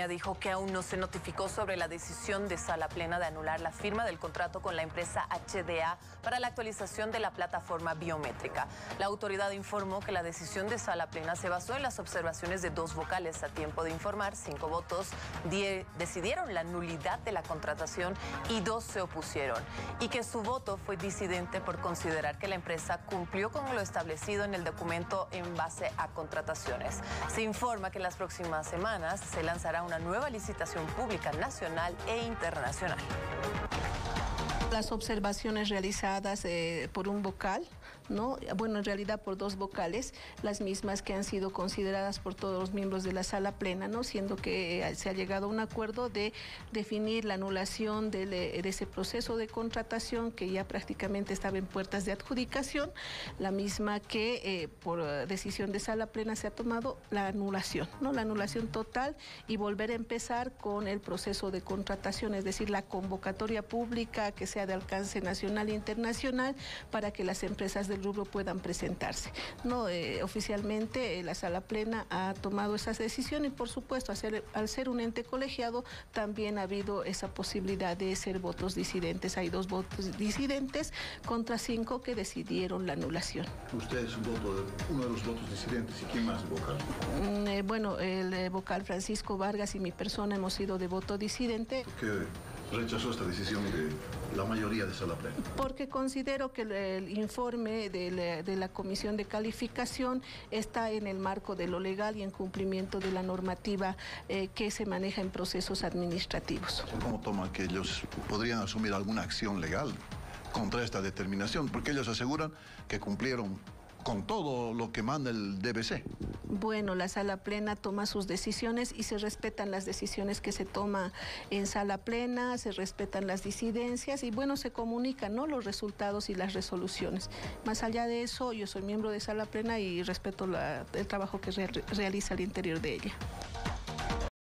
Economía dijo que aún no se notificó sobre la decisión de Sala Plena de anular la firma del contrato con la empresa HDA para la actualización de la plataforma biométrica. La autoridad informó que la decisión de Sala Plena se basó en las observaciones de dos vocales a tiempo de informar. Cinco votos decidieron la nulidad de la contratación y dos se opusieron. Y que su voto fue disidente por considerar que la empresa cumplió con lo establecido en el documento en base a contrataciones. Se informa que en las próximas semanas se lanzará una nueva licitación pública nacional e internacional. Las observaciones realizadas eh, por un vocal ¿no? Bueno, en realidad por dos vocales, las mismas que han sido consideradas por todos los miembros de la sala plena, ¿no? Siendo que eh, se ha llegado a un acuerdo de definir la anulación de, ese proceso de contratación que ya prácticamente estaba en puertas de adjudicación, la misma que eh, por decisión de sala plena se ha tomado la anulación, ¿no? La anulación total y volver a empezar con el proceso de contratación, es decir, la convocatoria pública que sea de alcance nacional e internacional para que las empresas del rubro puedan presentarse. No, eh, oficialmente eh, la sala plena ha tomado esa decisión y por supuesto al ser un ente colegiado también ha habido esa posibilidad de ser votos disidentes. Hay dos votos disidentes contra cinco que decidieron la anulación. Usted es uno de los votos disidentes y quién más vocal. Mm, eh, bueno, el vocal Francisco Vargas y mi persona hemos sido de voto disidente. ¿Por qué rechazó esta decisión de la mayoría de sala plena? Porque considero que el, informe de la, Comisión de Calificación está en el marco de lo legal y en cumplimiento de la normativa eh, que se maneja en procesos administrativos. ¿Cómo toma que ellos podrían asumir alguna acción legal contra esta determinación? Porque ellos aseguran que cumplieron con todo lo que manda el DBC. Bueno, la sala plena toma sus decisiones y se respetan las decisiones que se toma en sala plena, se respetan las disidencias y bueno, se comunican ¿no? los resultados y las resoluciones. Más allá de eso, yo soy miembro de sala plena y respeto el trabajo que realiza al interior de ella.